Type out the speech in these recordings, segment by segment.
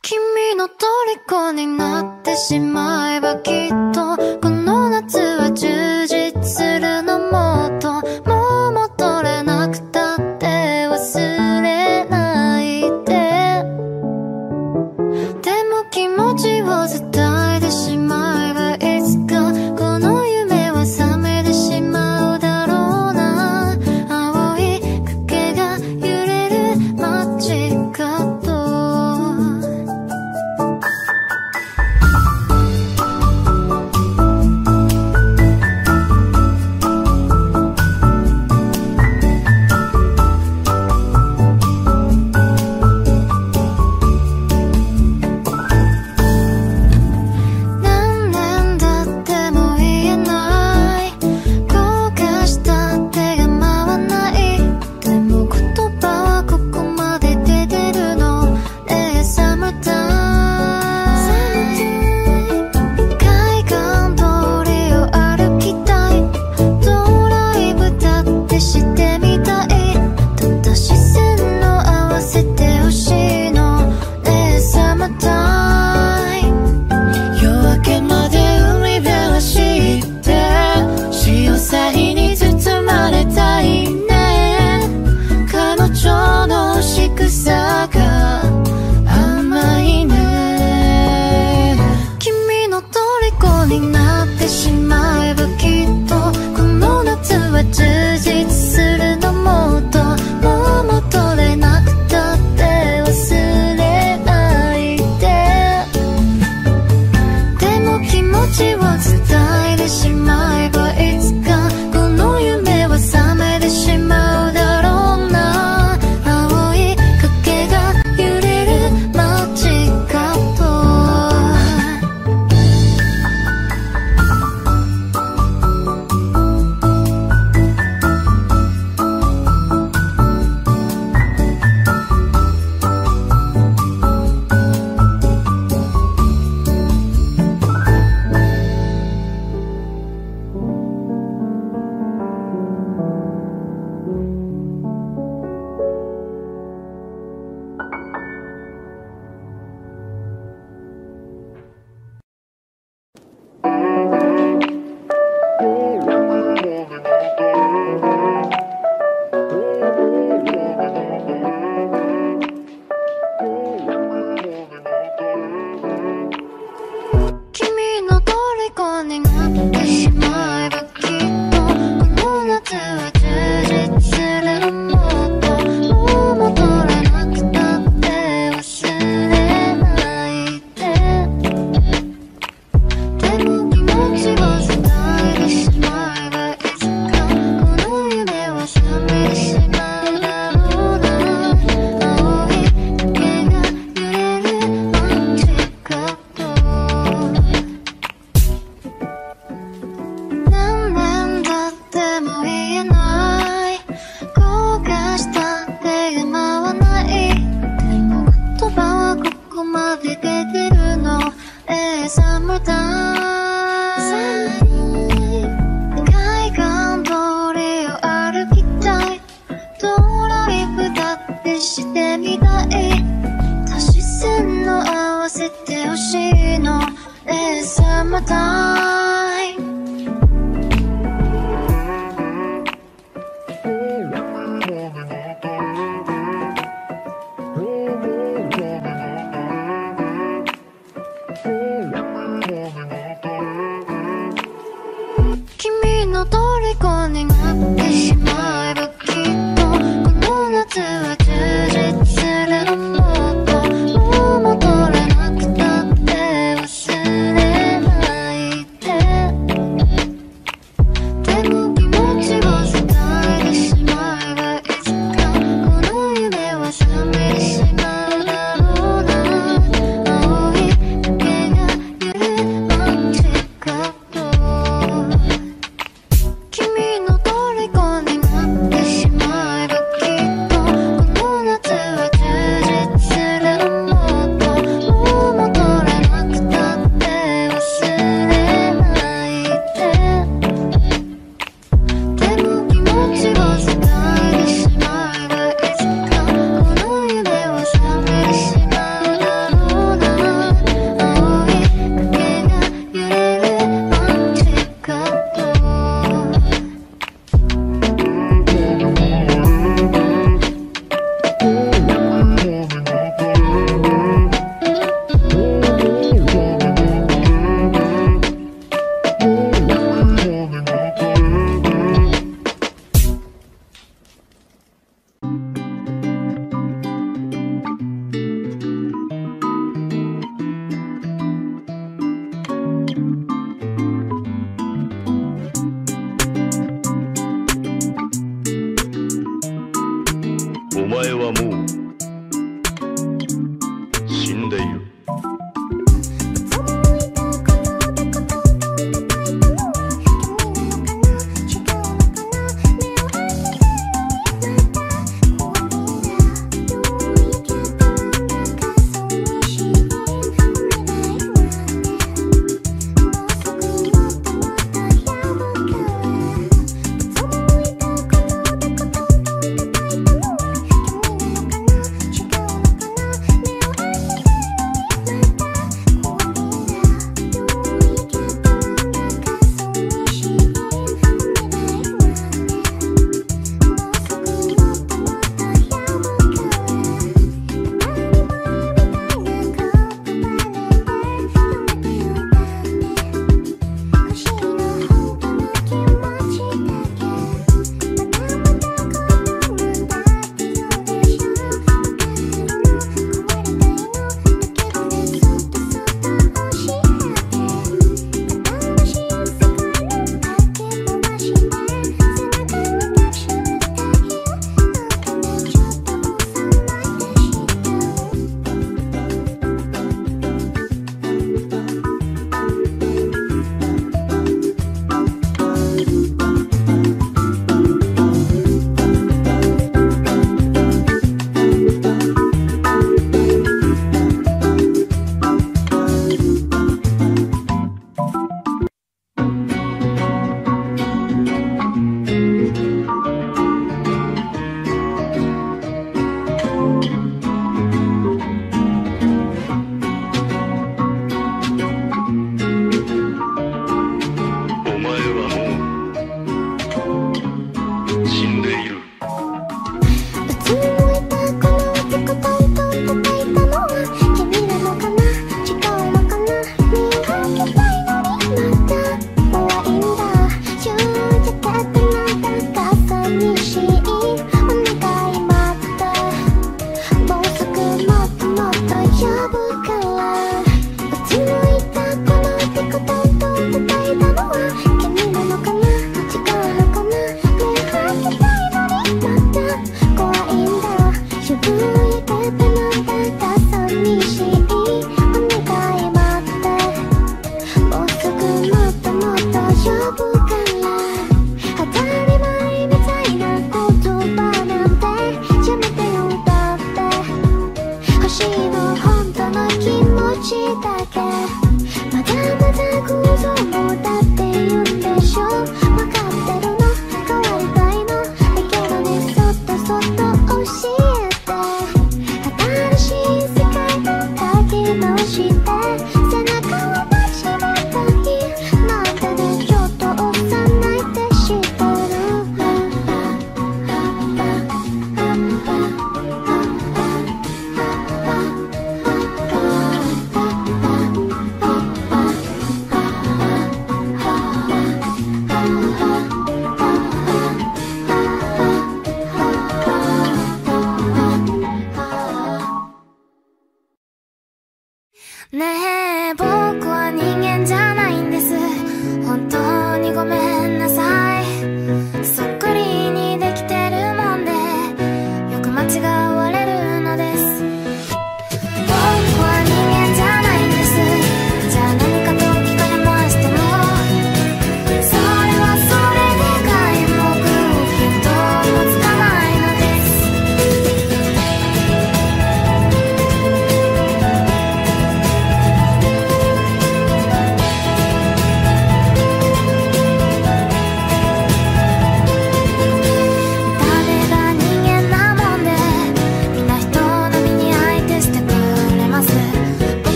君の虜になってしまえばきっとこの夏は十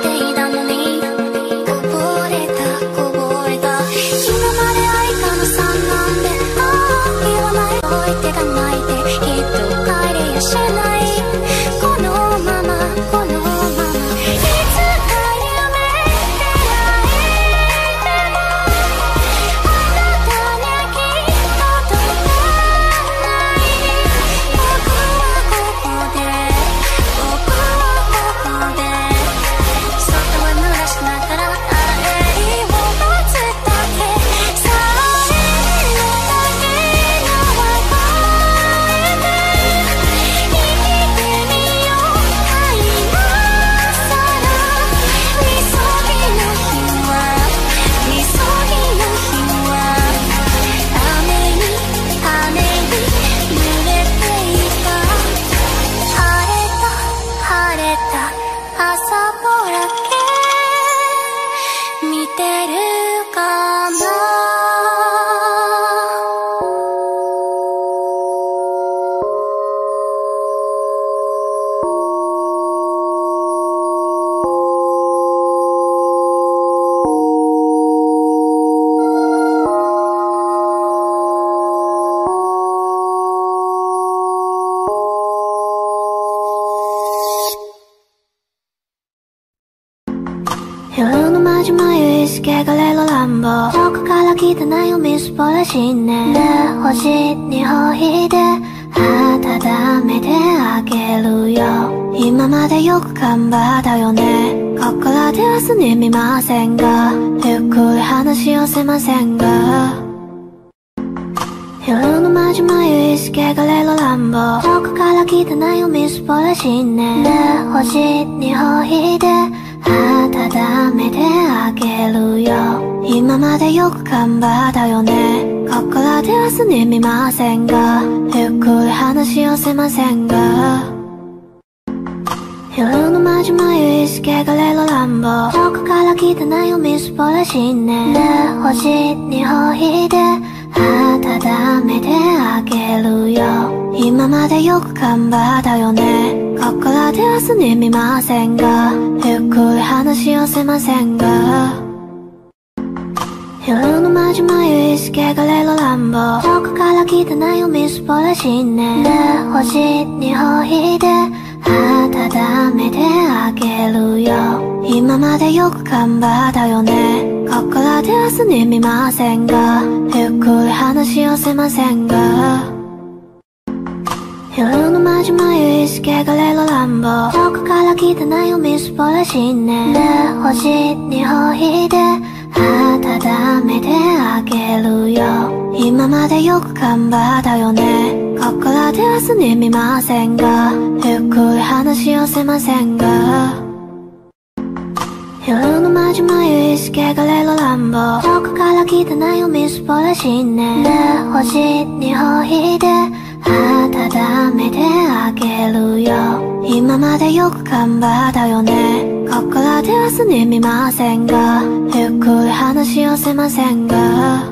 ていたのにこぼれたこぼれた今まで愛かのさんなんでああ言わない星にほいで温めてあげるよ。今までよく頑張ったよね。ここらではすみませんが。ゆっくり話をせませんが。夜のまじまゆいすけがれる乱暴遠くから来たなよみすぼらしね。星にほいで温めてあげるよ。今までよく頑張ったよね。ここらではすみませんが。ゆっくり話をせませんが。夜のまじまゆいすけがれる乱暴。遠くから来たなよみすぼらしいね星にほいで。温めてあげるよ。今までよく頑張ったよね。ここらではすみませんがゆっくり話をせませんが。夜のまじまゆいすけがれる乱暴遠くから来たないよみすぼらしね。星にほいで温めてあげるよ。今までよく頑張ったよね。ここらではすみませんがゆっくり話をせませんが。夜のまじまゆいすけがれる乱暴。遠くから来たなよみすぼらしね。星にほいで温めてあげるよ。今までよく頑張ったよね。ここらではすみませんが。ゆっくり話をせませんが。夜のまじまゆいすけがれる乱暴。遠くから来たなよみすぼらしね。星にほいで温めてあげるよ。今までよく頑張ったよね。ここらではすみませんが。ゆっくり話をせませんが。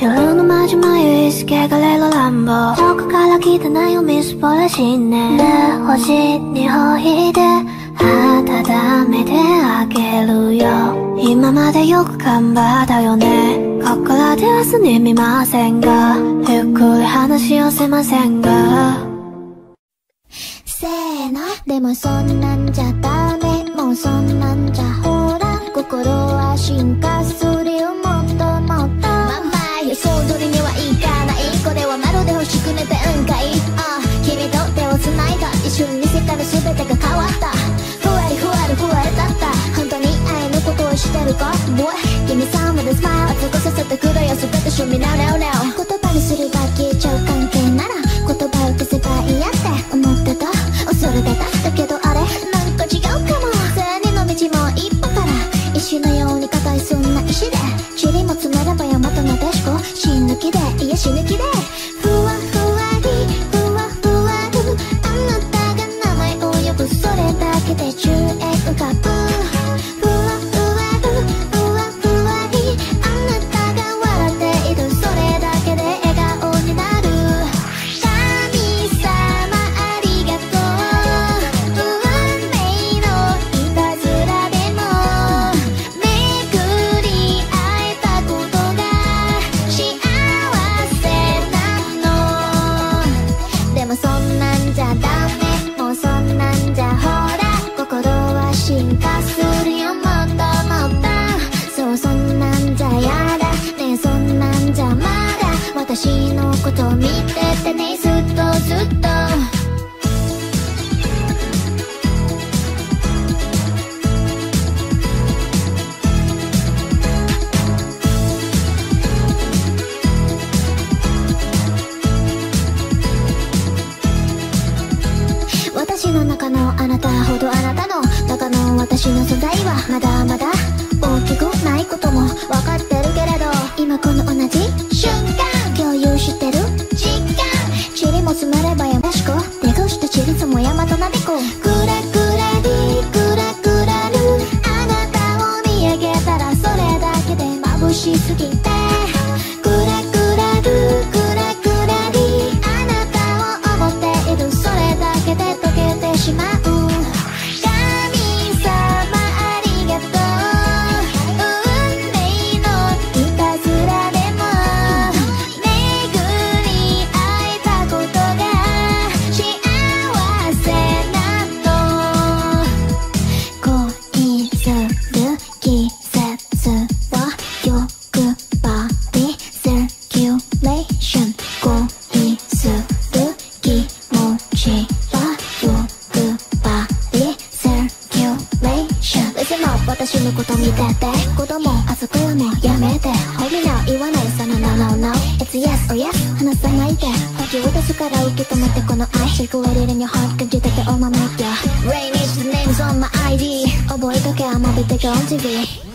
夜のまじまゆいすけがれる乱暴遠くから来たなよみすぼらしね。星にほいで温めてあげるよ。今までよく頑張ったよね。ここらではすみませんが。ゆっくり話をせませんが。せーの。でもそんなんじゃダメ。もうそんなんじゃほら。心は進化するよもっともっとまんま予想通りにはいかない。これはまるで欲しくねてうんかい。ああ君と手を繋いだ。一瞬に世界の全てが変わった。してるか？Boy 君さんまでスマイル男させてくれよ。全て趣味なのよすれば消私のこと見てて子供あそこよねやめて褒めな言わないその No no no It's yes or yes 話さないで時私から受け止めてこの愛しくわれるにほっ感じてておままいよ Rain is the names on my ID 覚えとけ甘びて Don't TV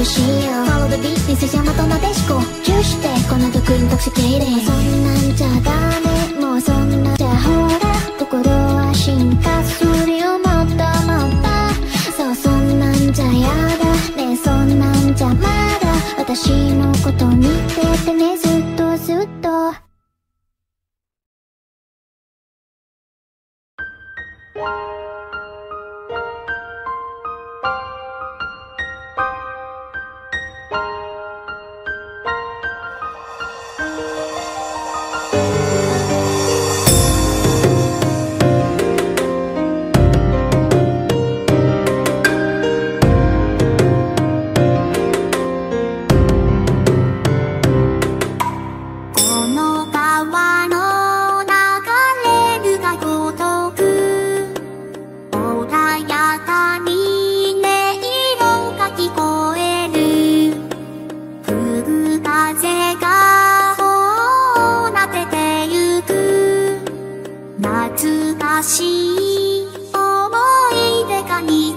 ばにいてほしよう。Follow the beat This is 大和なでしこチューしてこの曲 intoxicated そんなんじゃダメ。もうそんなんじゃほら心は進化するよ。もっともっとそうそんなんじゃやだ。ねそんなんじゃまだ。私のこと見ててね。懐かしい思い出が日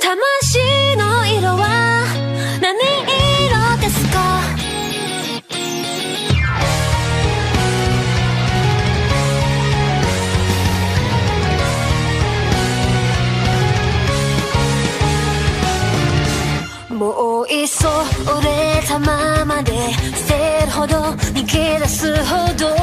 魂の色は何色ですか？もういっそ折れたままで捨てるほど逃げ出すほど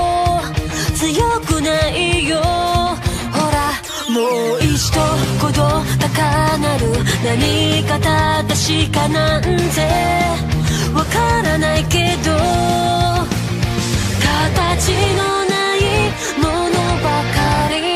強くないよ。ほらもうい一度鼓動高鳴る何か正しかなんてわからないけど形のないものばかり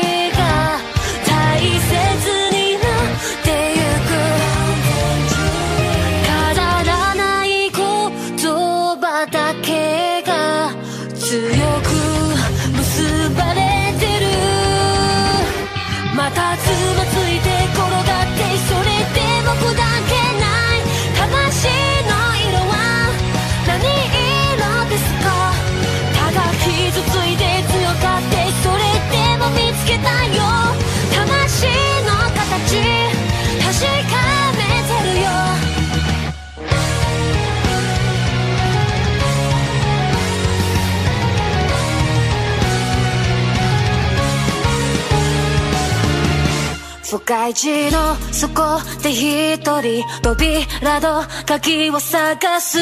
深い地の底で一人扉の鍵を探す。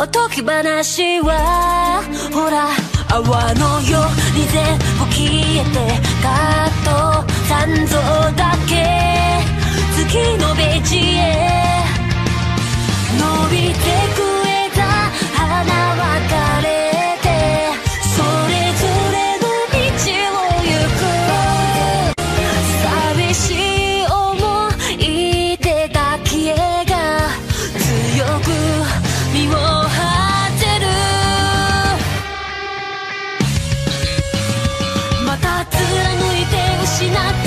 おとぎ話はほら泡のように全部消えてカット残像だけ。次のベージへ伸びてく。 나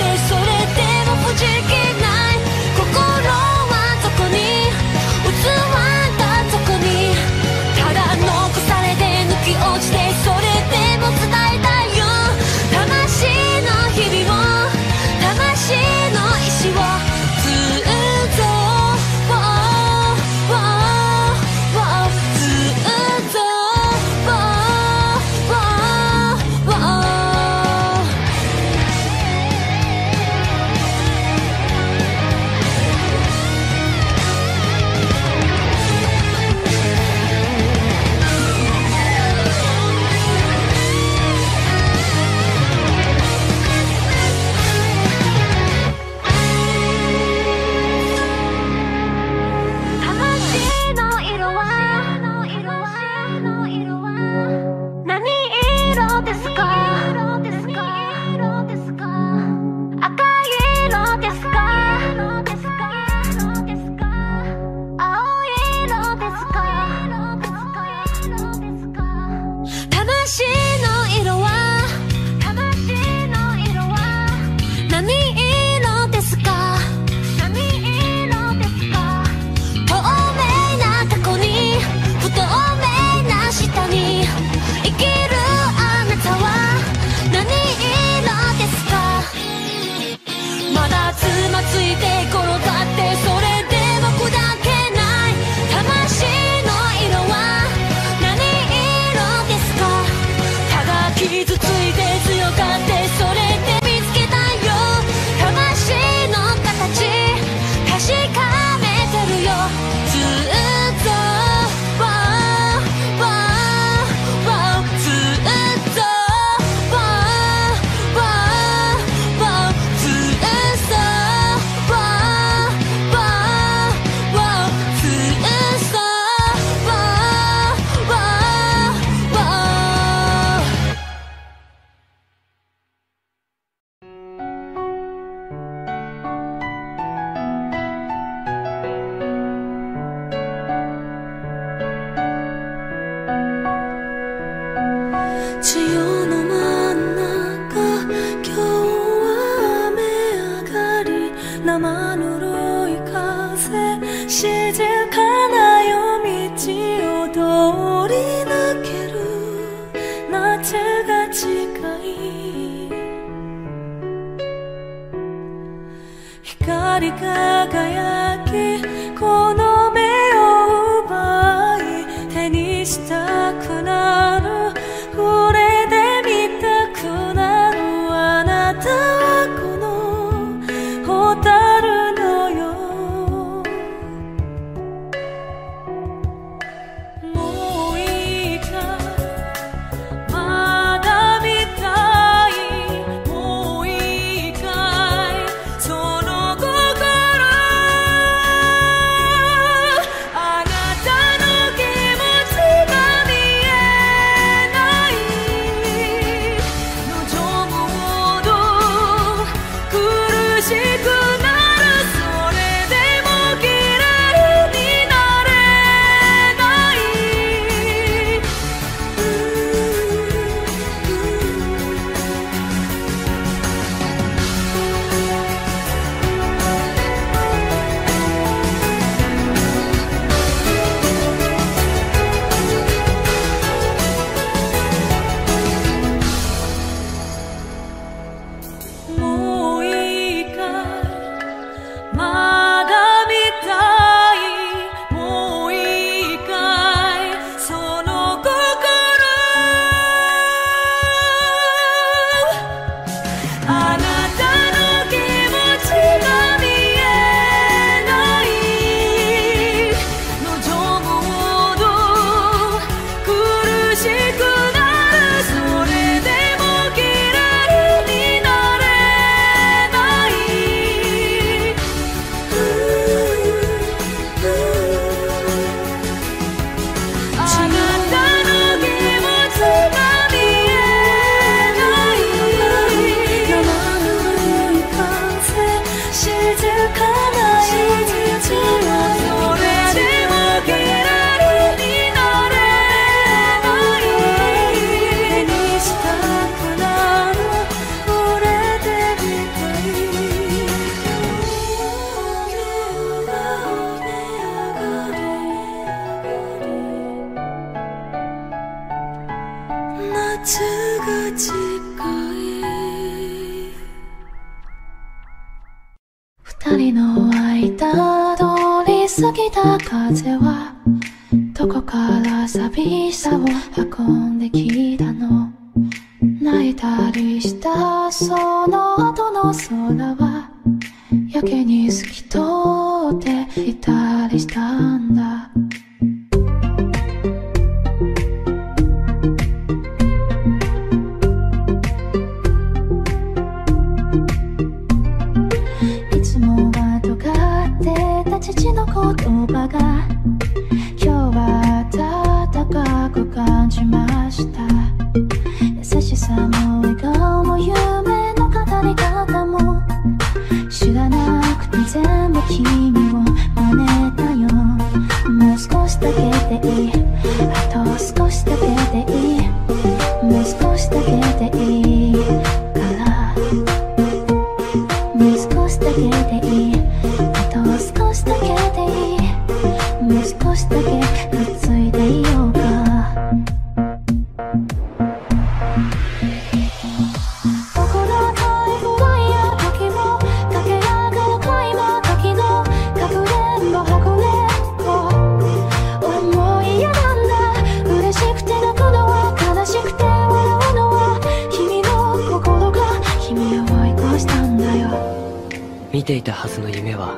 見ていたはずの夢は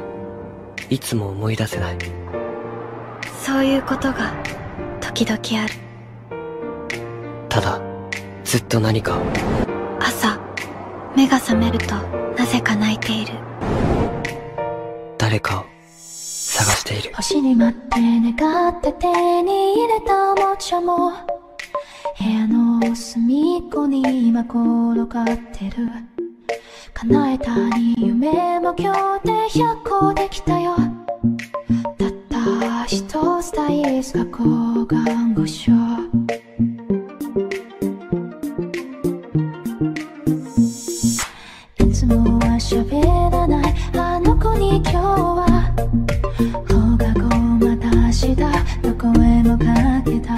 いつも思い出せない。そういうことが時々ある。ただずっと何か。を朝目が覚めるとなぜか泣いている。誰かを探している。星に待って願って手に入れたおもちゃも部屋の隅っこに今転がってる。叶えたに夢も今日で100個できたよ。たった一つ大好き抗が換後症いつもは喋らないあの子に今日は。放課後また明日どこへもかけた。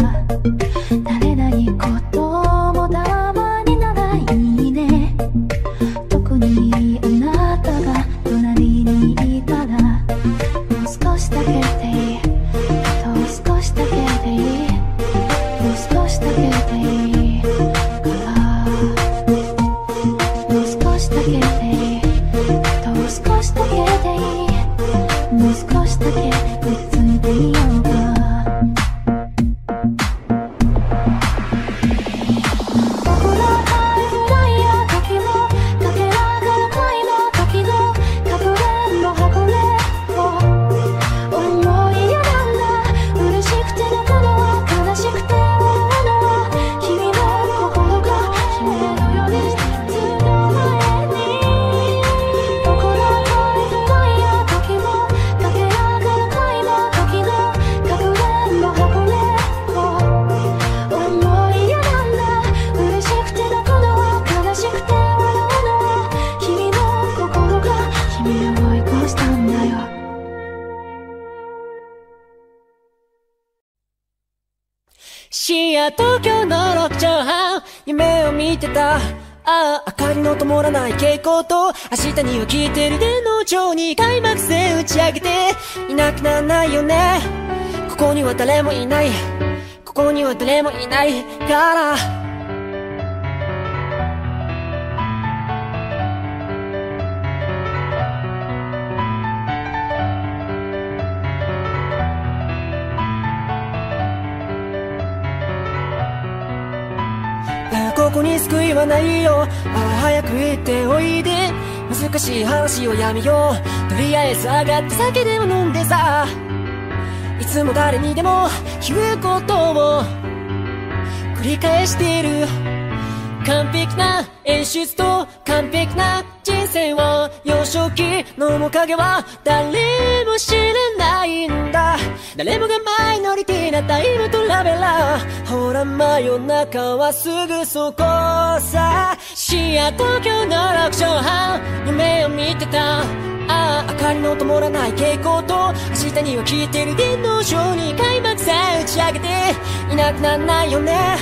明かりの灯らない蛍光と明日には聞いてる電脳上に開幕戦打ち上げて。いなくならないよね。ここには誰もいない。ここには誰もいないから。救いはないよ。あ早く行っておいで。難しい話をやめよう。とりあえず上がって酒でも飲んでさ。いつも誰にでも言うことを繰り返している。完璧な演出と完璧な人生を幼少期の面影は誰も知らないんだ。誰もがマイノリティなタイムトラベラー。ほら真夜中はすぐそこさ。深夜東京の6畳半夢を見てた。ああ明かりの灯らない蛍光灯明日には聞いてる電脳上に開幕戦打ち上げて。いなくなんないよね。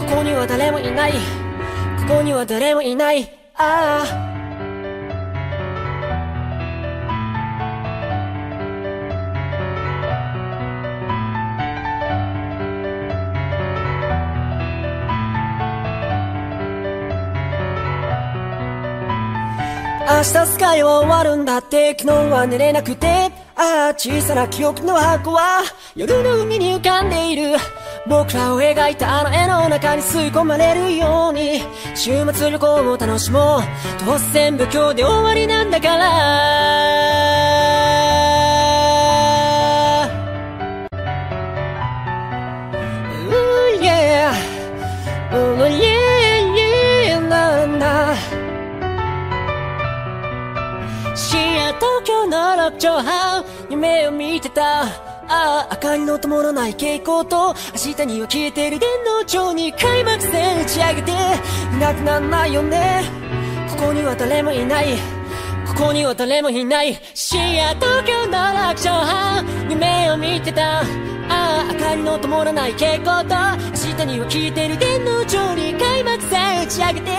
ここには誰もいない。こには誰もいない。ああ。明日スカイは終わるんだって。昨日は寝れなくて。ああ小さな記憶の箱は夜の海に浮かんでいる。僕らを描いたあの絵の中に吸い込まれるように。週末旅行を楽しもう。突然不況で終わりなんだから。うー yeah. うー yeah yeah なんだ深夜東京の6畳半。夢を見てた。ああ明かりの灯らない蛍光灯。明日には消えてる電脳上に開幕戦。打ち上げて。いなくなんないよね。ここには誰もいない。ここには誰もいない。深夜東京の6畳半夢を見てた。ああ明かりの灯らない蛍光灯。明日には消えてる電脳上に開幕戦。打ち上げて。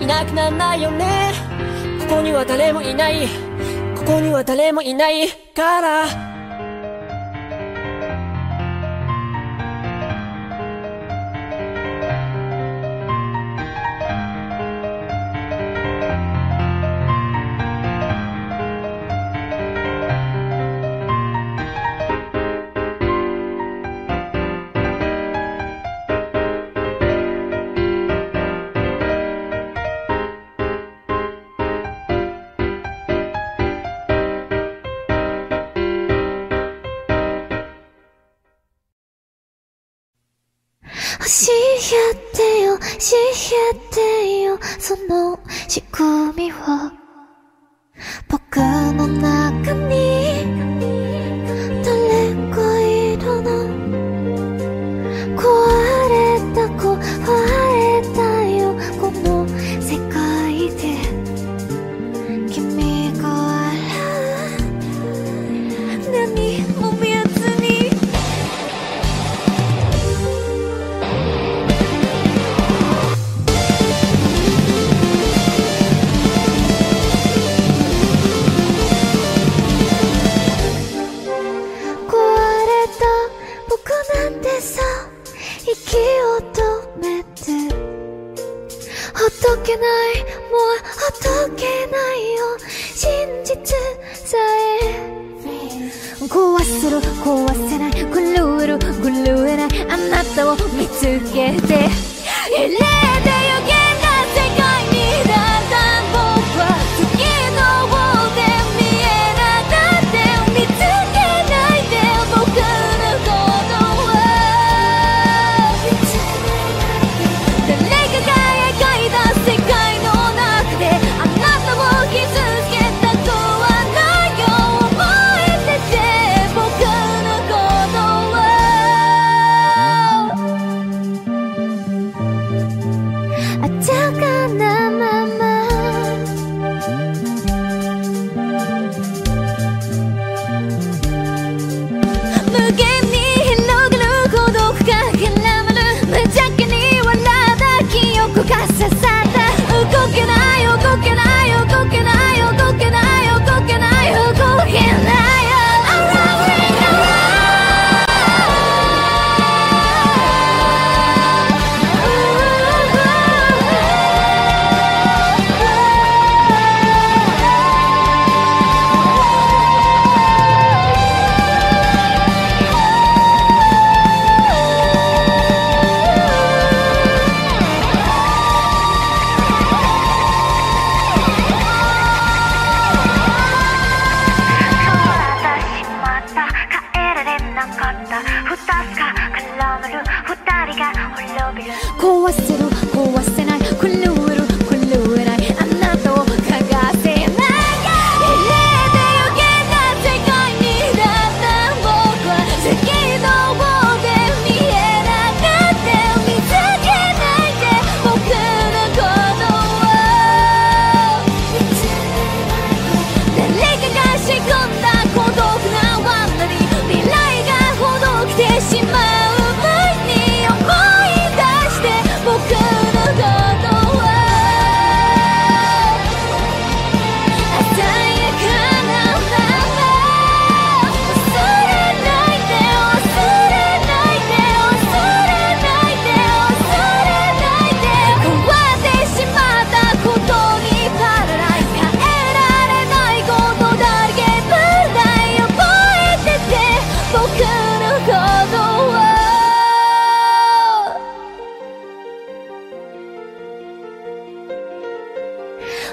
いなくなんないよね。ここには誰もいない。ここには誰もいないから。てよ、その仕組みを。僕の中に、を見つけて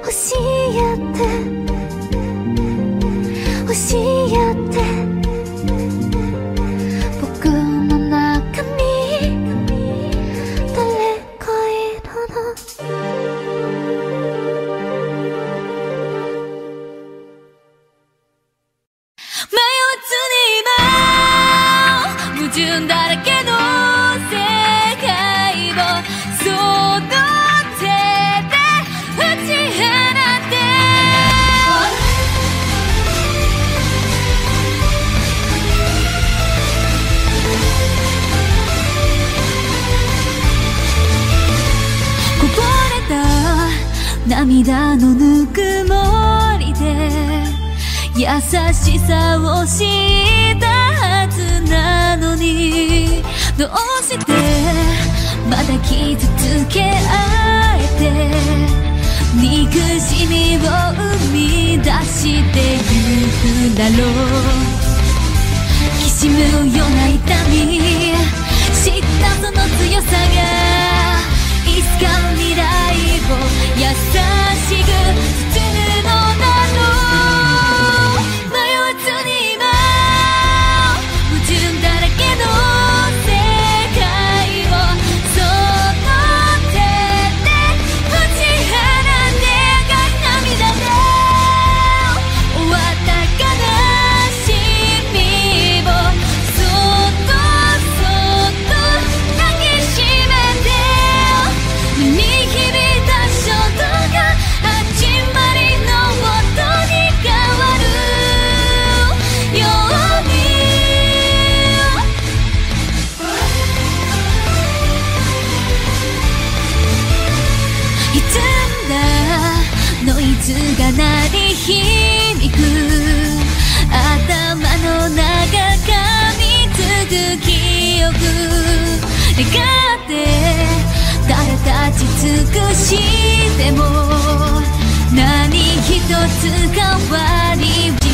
教えて。一つ変わり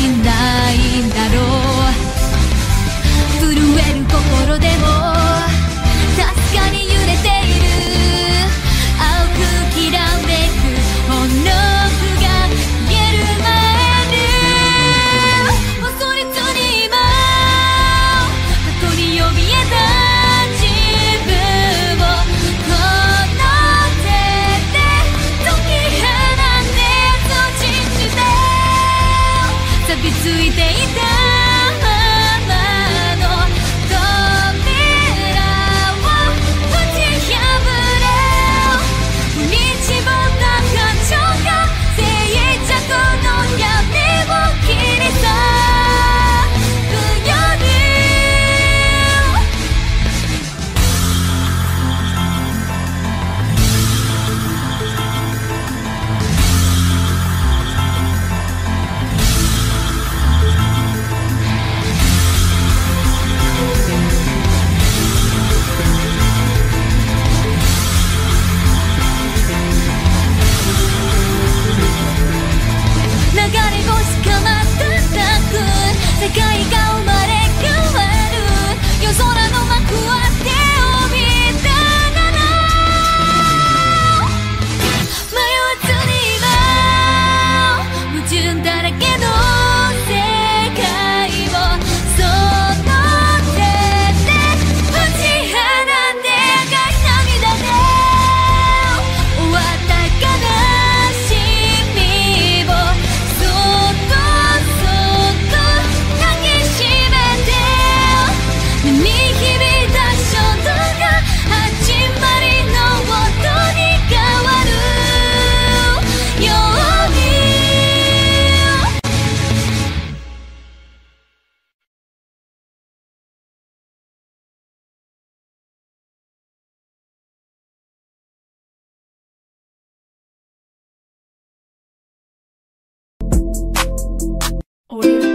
Audio.